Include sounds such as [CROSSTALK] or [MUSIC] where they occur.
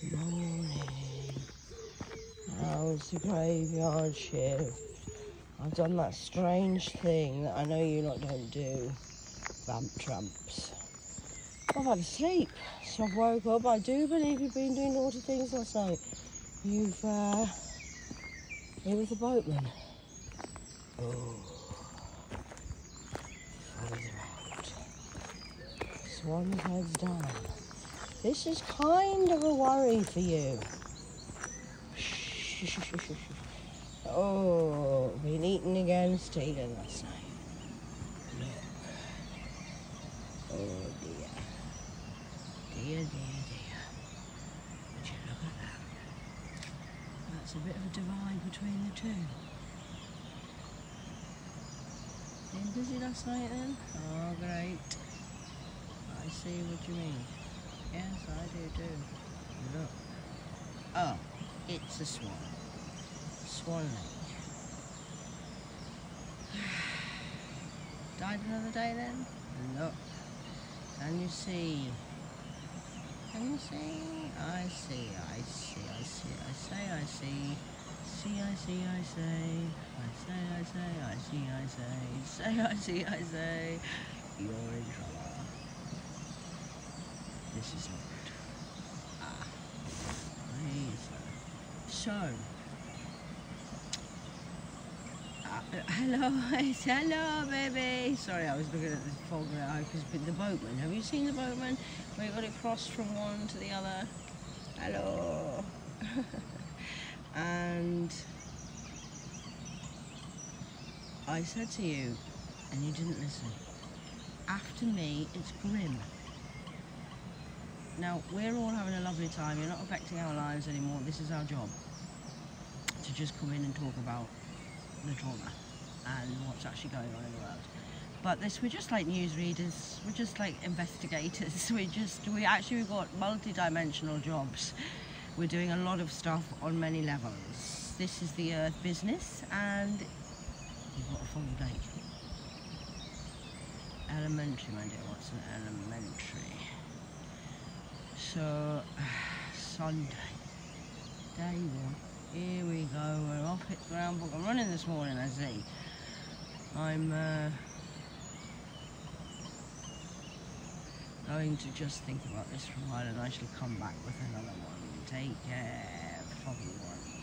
Morning. How's the graveyard shift? I've done that strange thing that I know you lot don't do. Vamp tramps. I've had a sleep, so I've woke up. I do believe you've been doing naughty things last night. You've, uh, it was the boatman. Oh. Further out. Swan's head's down. This is kind of a worry for you. [LAUGHS] Oh, been eating again, stealing last night. Oh dear. Dear, dear, dear. Would you look at that? That's a bit of a divide between the two. Been busy last night then? Oh, great. I see what you mean. Yes, I do too. Look. Oh, it's a swan. Swan Lake. [SIGHS] Died another day then? Look. Can you see? Can you see? I see, I see, I see, I say, I see. See, I see, I say. I say, I say, I see, I say. Say, I see, I say. You're in trouble. This is not. Ah. So. Uh, [LAUGHS] hello, it's [LAUGHS] hello, baby. Sorry, I was looking at the fog now because the boatman. Have you seen the boatman? We got it crossed from one to the other. Hello. [LAUGHS] and I said to you, and you didn't listen. After me, it's grim. Now, we're all having a lovely time. You're not affecting our lives anymore. This is our job. To just come in and talk about the trauma and what's actually going on in the world. But this, we're just like news readers. We're just like investigators. [LAUGHS] We just, we actually, we've got multi-dimensional jobs. We're doing a lot of stuff on many levels. This is the Earth business and you've got a foggy lake. Elementary, my dear, Watson. elementary? So, [SIGHS] Sunday, day one. Here we go, we're off hit ground book. I'm running this morning, I see. I'm uh, going to just think about this for a while and I shall come back with another one. Take care, one.